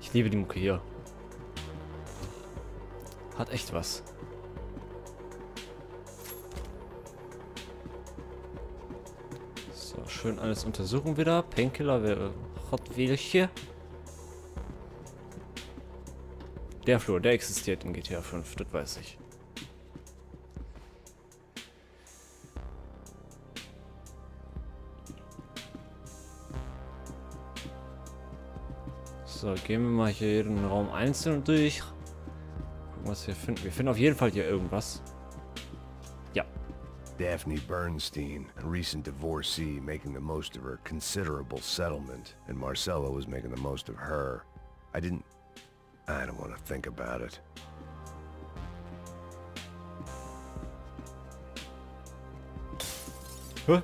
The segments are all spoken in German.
Ich liebe die Mucke hier. Hat echt was. So, schön alles untersuchen wieder. Painkiller wäre hat welche. Der Flur, der existiert in GTA 5, das weiß ich. So, gehen wir mal hier jeden Raum einzeln durch. Gucken, was wir finden. Wir finden auf jeden Fall hier irgendwas. Ja. Daphne Bernstein, a recent divorcee making the most of her considerable settlement, and Marcella was making the most of her. I didn't... I don't want to think about it. Hä?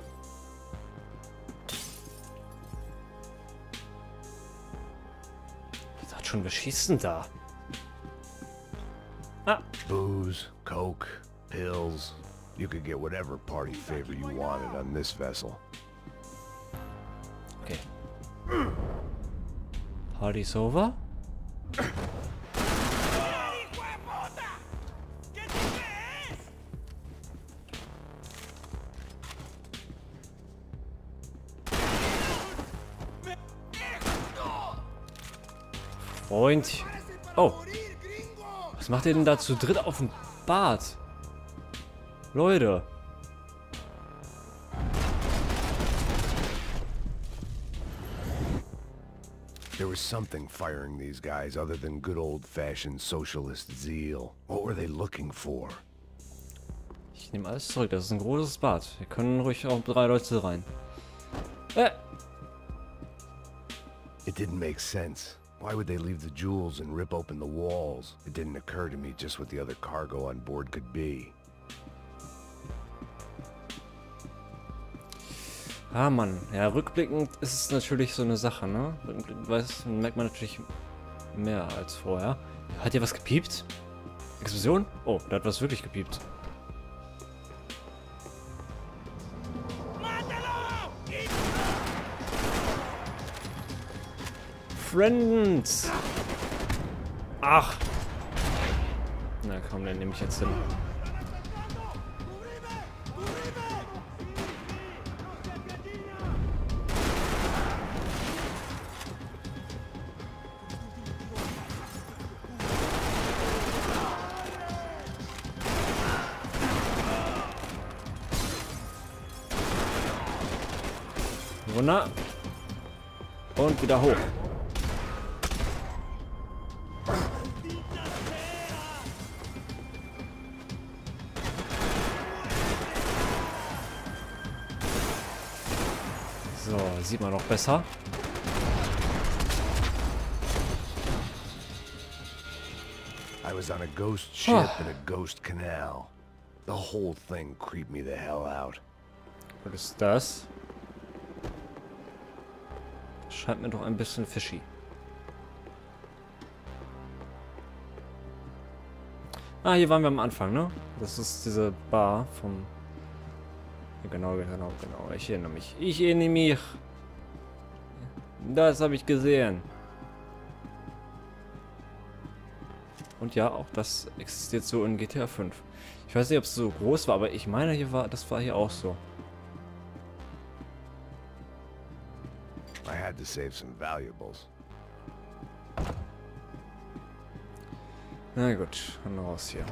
Ich dachte schon, wir schießen da. Ah, Booze, coke, pills. You could get whatever party favor you wanted on this vessel. okay. Party's over? Freund. Oh. Was macht ihr denn da zu dritt auf dem Bad? Leute. There was something firing these guys other than good old-fashioned socialist zeal. What were they looking for? Ich nehme alles zurück. Das ist ein großes Bad. Wir können ruhig auch drei Leute rein. Äh. It didn't make sense. Why would they leave the jewels and rip open the walls? It didn't occur to me just what the other cargo on board could be. Ah, Mann. Ja, rückblickend ist es natürlich so eine Sache, ne? Rückblickend weiß, merkt man natürlich mehr als vorher. Hat hier was gepiept? Explosion? Oh, da hat was wirklich gepiept. Friends! Ach! Na komm, dann nehme ich jetzt hin. Runter. Und wieder hoch. Sieht man noch besser. I was on a ghost ship in a ghost canal. The whole thing creeped me the hell out. Was ist das? Scheint mir doch ein bisschen fishy. Ah, hier waren wir am Anfang, ne? Das ist diese Bar vom... Ja, genau, genau, genau. Ich erinnere mich. Ich erinnere mich. Das habe ich gesehen. Und ja, auch das existiert so in GTA 5. Ich weiß nicht, ob es so groß war, aber ich meine, hier war, das war hier auch so. I had to save some valuables. Na gut, dann raus hier.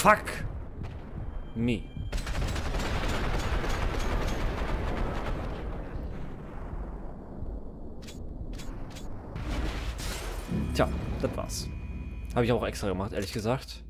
Fuck me. Tja, das war's. Habe ich auch extra gemacht, ehrlich gesagt.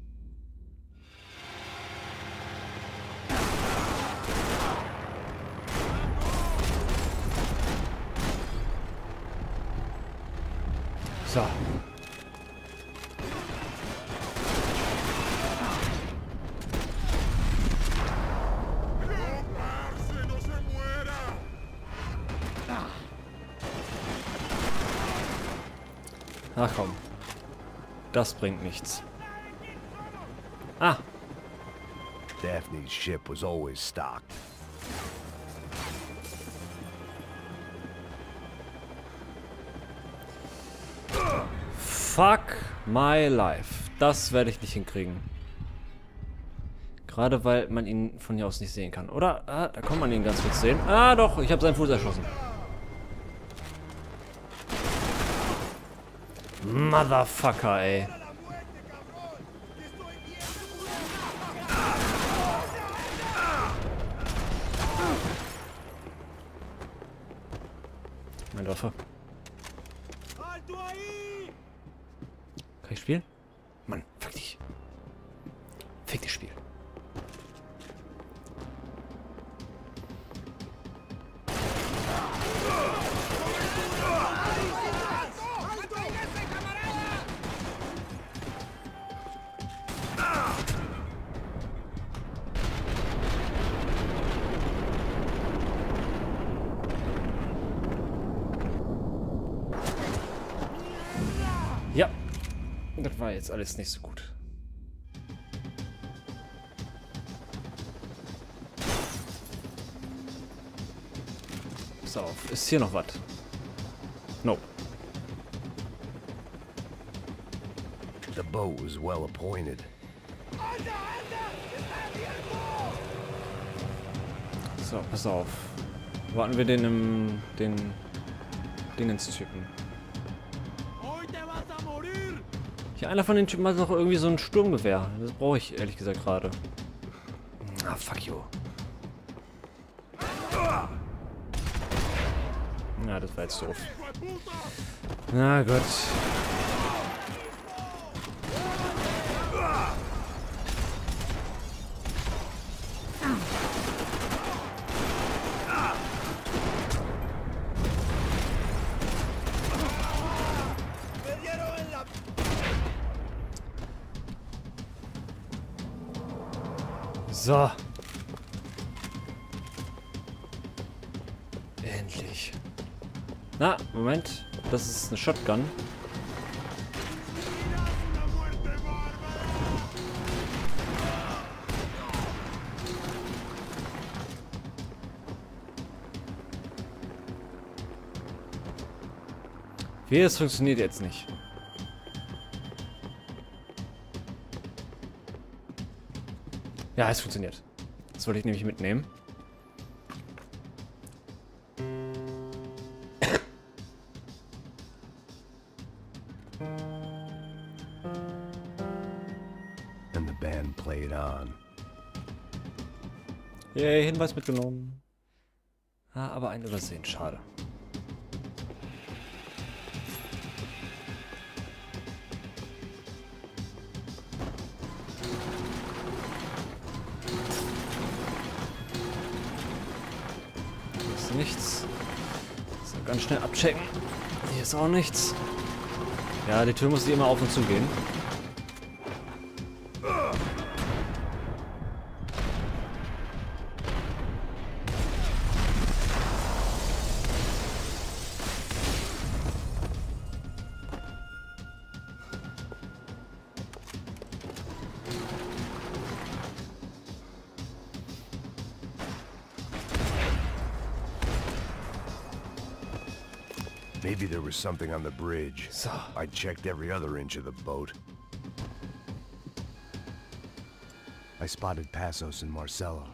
Das bringt nichts. Ah, Daphne's ship was always stocked. fuck my life. Das werde ich nicht hinkriegen. Gerade weil man ihn von hier aus nicht sehen kann. Oder? Ah, da kann man ihn ganz kurz sehen. Ah, doch, ich habe seinen Fuß erschossen. Motherfucker, ey. Meine Waffe. Kann ich spielen? Jetzt alles nicht so gut. Pass auf, ist hier noch was? Nope. The boat was well appointed. So, pass auf. Warten wir den im. den. Dingens-Typen. Hier, einer von den Typen hat noch irgendwie so ein Sturmgewehr. Das brauche ich ehrlich gesagt gerade. Ah, fuck you. Ja, das war jetzt doof. Na Gott. So. Endlich. Na, Moment. Das ist eine Shotgun. Wie, es funktioniert jetzt nicht. Ja, es funktioniert. Das wollte ich nämlich mitnehmen. And the band played on. Yay, Hinweis mitgenommen. Ah, aber ein Übersehen, schade. Ganz schnell abchecken. Hier ist auch nichts. Ja, die Tür muss immer auf und zu gehen. Maybe there was something on the bridge. So. I checked every other inch of the boat. I spotted Passos and Marcelo.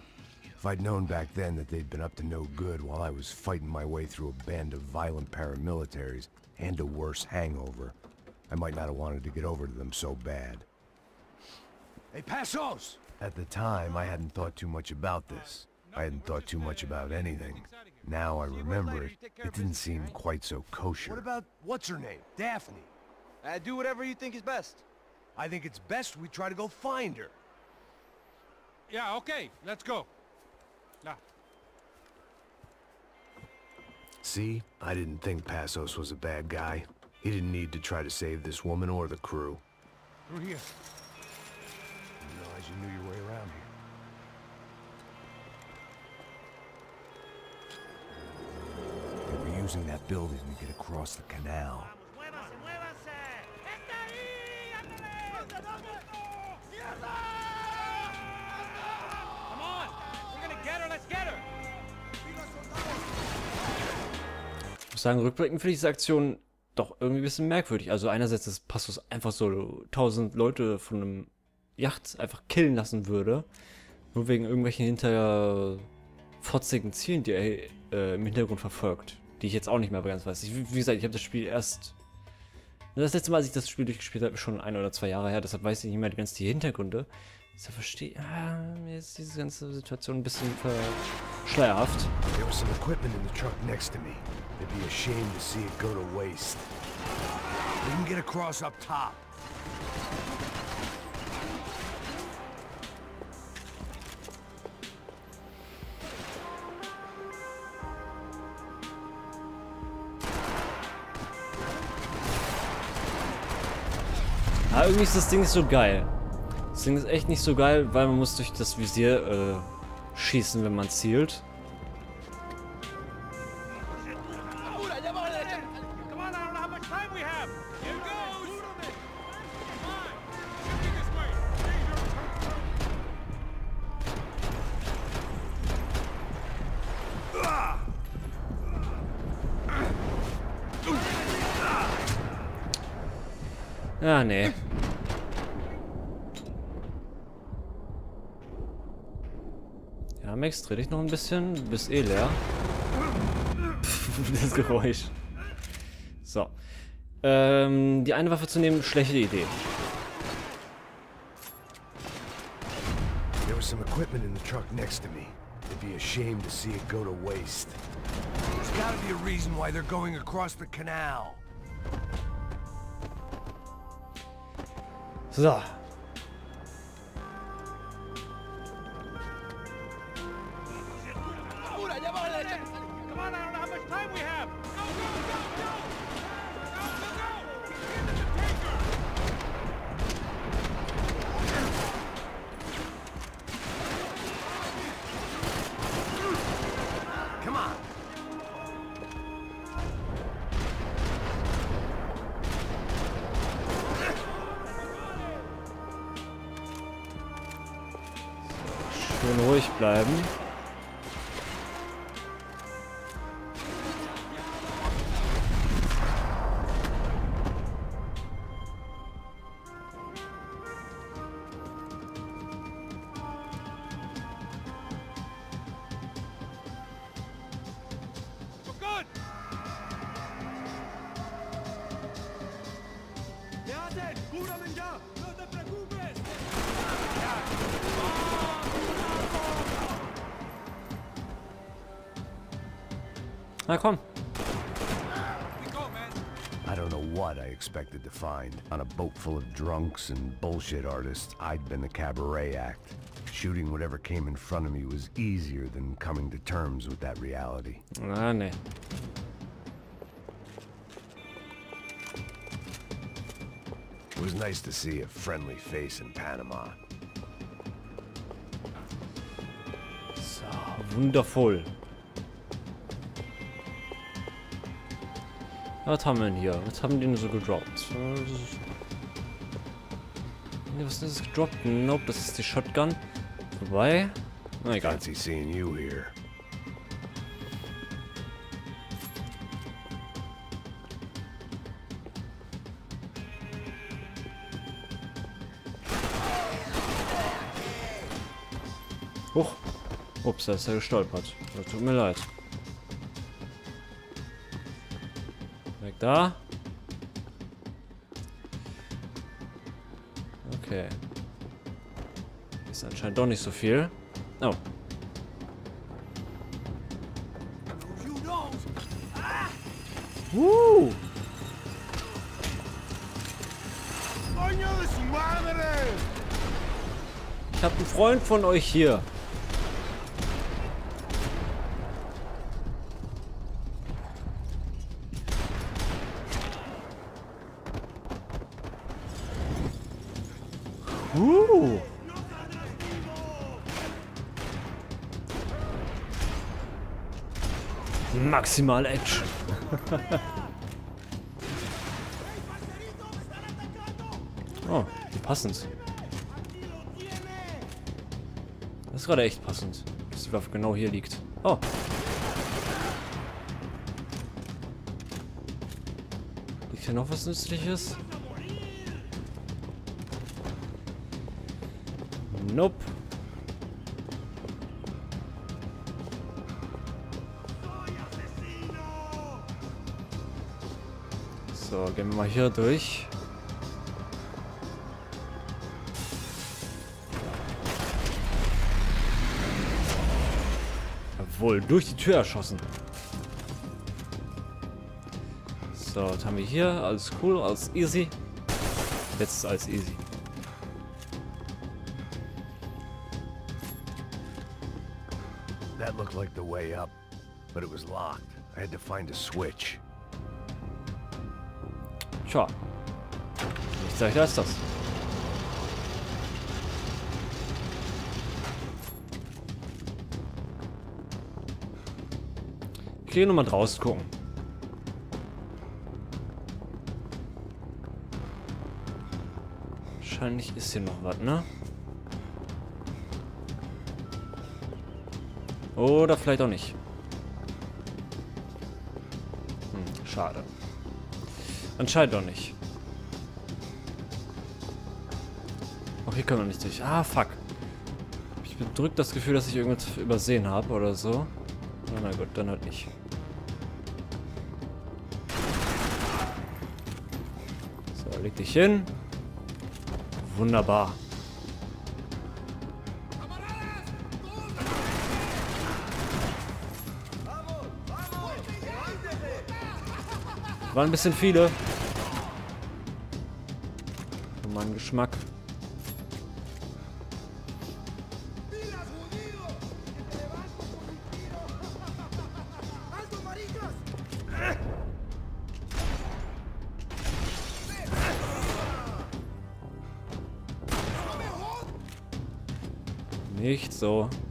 If I'd known back then that they'd been up to no good while I was fighting my way through a band of violent paramilitaries and a worse hangover, I might not have wanted to get over to them so bad. Hey, Passos! At the time, I hadn't thought too much about this. I hadn't thought too much about anything. Now I remember it, it didn't seem quite so kosher. What about what's her name? Daphne. Uh, do whatever you think is best. I think it's best we try to go find her. Yeah, okay, let's go. Nah. See? I didn't think Passos was a bad guy. He didn't need to try to save this woman or the crew. Through here. Didn't realize you knew your way using that building to get across the canal. Come on! We're gonna get her, let's get! Ich muss sagen, rückblickend finde ich diese Aktion doch irgendwie ein bisschen merkwürdig. Also einerseits, dass Passus einfach so tausend Leute von einem Yacht einfach killen lassen würde. Nur wegen irgendwelchen hinterfotzigen Zielen, die er äh, im Hintergrund verfolgt. Die ich jetzt auch nicht mehr ganz weiß. Ich, wie gesagt, ich habe das Spiel erst... Das letzte Mal, als ich das Spiel durchgespielt habe, ist schon ein oder zwei Jahre her. Deshalb weiß ich nicht mehr die ganzen Hintergründe. Deshalb verstehe ah, mir ist diese ganze Situation ein bisschen schleierhaft. There was some equipment in truck next to me. It'd be a shame to see it go to waste. We can get across up top. Irgendwie ist das Ding nicht so geil. Das Ding ist echt nicht so geil, weil man muss durch das Visier äh, schießen, wenn man zielt. Come on, I don't know how much time we have. Here goes. Come on. Shifting this way. Danger. Ja, nee. Ja, Max, dreh dich noch ein bisschen. Du bist eh leer. das Geräusch. So. Ähm, die eine Waffe zu nehmen, schlechte Idee. There was some equipment in the truck next to me. It'd be a shame to see it go to waste. There's gotta be a reason why they're going across the canal. So. Na komm. We go, man. I don't know what I expected to find. On a boat full of drunks and bullshit artists, I'd been the cabaret act. Shooting whatever came in front of me was easier than coming to terms with that reality. Na, nee. It was nice to see a friendly face in Panama. So, wundervoll. Was haben wir denn hier? Was haben die denn so gedroppt? Was ist das gedroppt? Nope, das ist die Shotgun. Wobei. Na egal. Fancy seeing you here. Huch. Ups, da ist er gestolpert. Das tut mir leid. Da. Okay. Ist anscheinend doch nicht so viel. Oh. Woo! Ich habe einen Freund von euch hier. Maximal Action. oh, wie passend. Das ist gerade echt passend, dass die Waffe genau hier liegt. Oh. hier noch was Nützliches? Nope. So, gehen wir mal hier durch. Jawohl, durch die Tür erschossen. So, was haben wir hier? Alles cool, alles easy. Jetzt ist alles easy. That looked like the way up, but it was locked. I had to find a switch. Tja. Nichts leichter als das. Gehe nochmal draußen gucken. Wahrscheinlich ist hier noch was, ne? Oder vielleicht auch nicht. Hm, schade. Anscheinend doch nicht. Auch hier können wir nicht durch. Ah, fuck. Ich bedrückt das Gefühl, dass ich irgendwas übersehen habe oder so. Na, na gut, dann halt nicht. So, leg dich hin. Wunderbar. Waren ein bisschen viele. Für meinen Geschmack. Nicht so. So,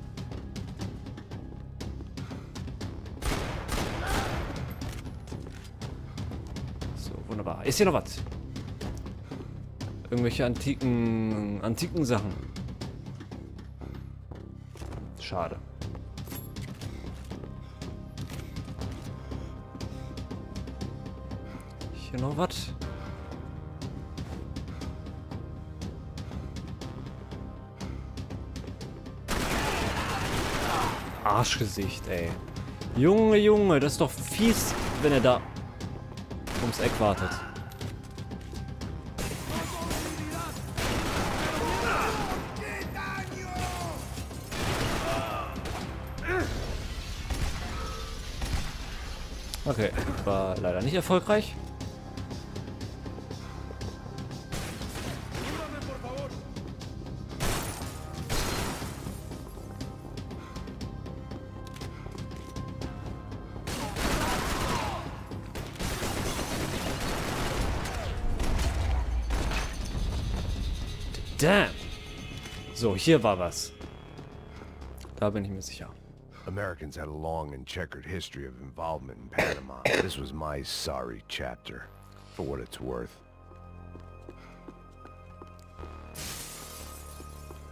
Ist hier noch was? Irgendwelche antiken, antiken Sachen. Schade. Hier noch was? Arschgesicht, ey. Junge, Junge, das ist doch fies, wenn er da ums Eck wartet. Okay, war leider nicht erfolgreich. Damn. So, hier war was. Da bin ich mir sicher. Americans had a long and checkered history of involvement in Panama. this was my sorry chapter, for what it's worth.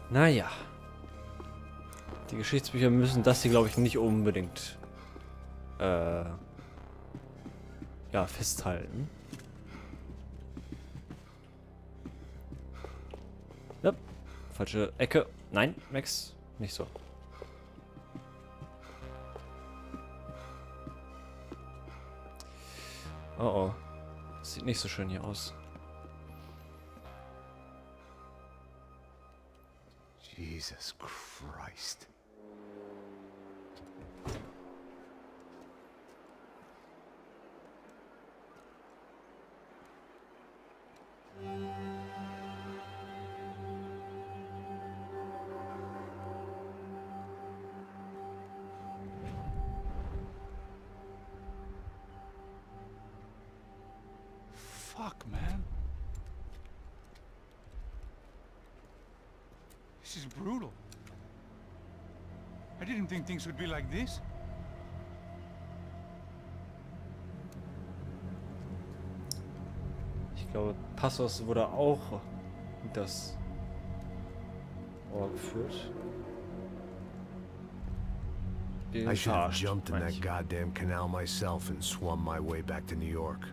Naja. Die Geschichtsbücher müssen das hier, glaube ich, nicht unbedingt äh, ja, festhalten. Ja, falsche Ecke. Nein, Max, nicht so. Oh oh. Sieht nicht so schön hier aus. Jesus Fuck, man. This is brutal. I didn't think things would be like this. Ich glaube, Passos wurde auch das Ohr geführt. I should have jumped in that goddamn canal myself and swum my way back to New York.